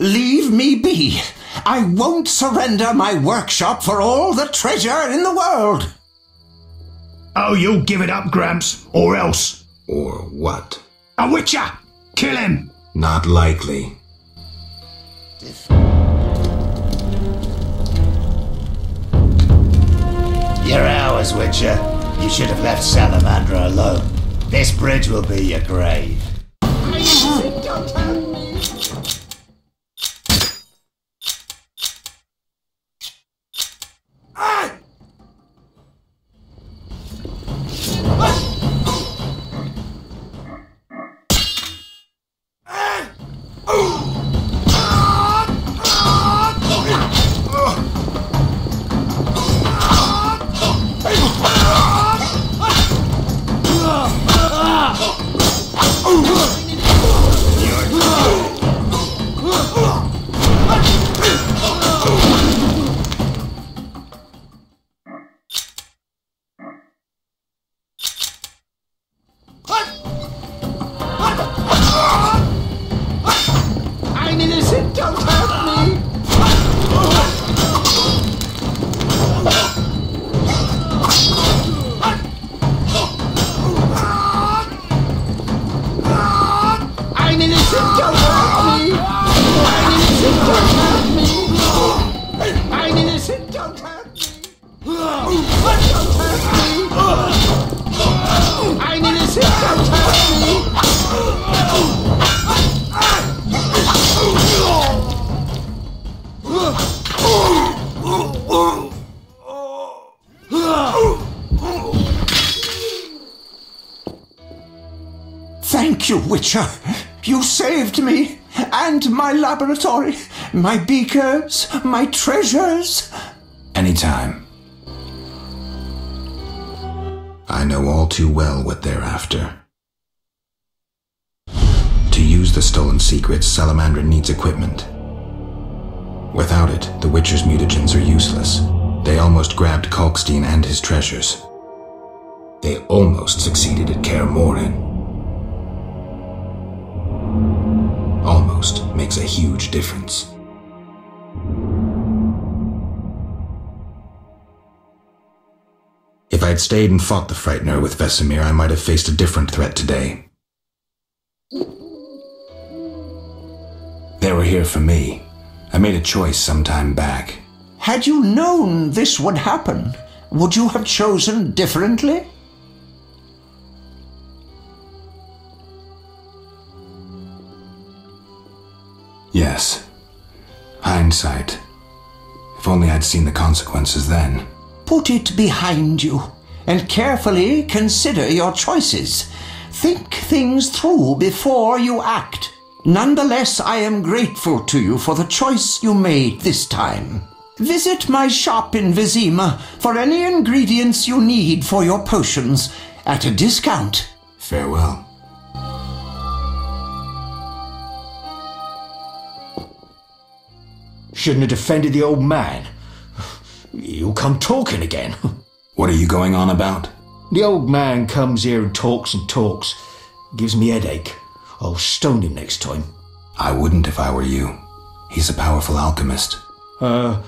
Leave me be. I won't surrender my workshop for all the treasure in the world. Oh, you'll give it up, Gramps, or else. Or what? A witcher! Kill him! Not likely. You're ours, Witcher. You should have left Salamandra alone. This bridge will be your grave. I'm innocent, don't hurt me. I'm innocent, don't hurt me. I'm innocent, don't hurt me. I'm innocent, don't hurt me. Don't hurt me. I'm innocent, don't hurt me. Thank you, Witcher. You saved me and my laboratory, my beakers, my treasures. Anytime. I know all too well what they're after. To use the stolen secrets, Salamandra needs equipment. Without it, the Witcher's mutagens are useless. They almost grabbed Kalkstein and his treasures. They almost succeeded at Kaer. Makes a huge difference. If I had stayed and fought the Frightener with Vesemir, I might have faced a different threat today. They were here for me. I made a choice some time back. Had you known this would happen, would you have chosen differently? Yes. Hindsight. If only I'd seen the consequences then. Put it behind you and carefully consider your choices. Think things through before you act. Nonetheless, I am grateful to you for the choice you made this time. Visit my shop in Vizima for any ingredients you need for your potions at a discount. Farewell. Shouldn't have defended the old man. You come talking again. What are you going on about? The old man comes here and talks and talks. Gives me headache. I'll stone him next time. I wouldn't if I were you. He's a powerful alchemist. Uh,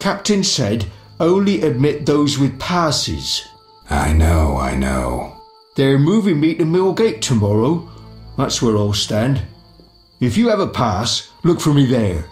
Captain said only admit those with passes. I know, I know. They're moving me to Millgate tomorrow. That's where I'll stand. If you have a pass, look for me there.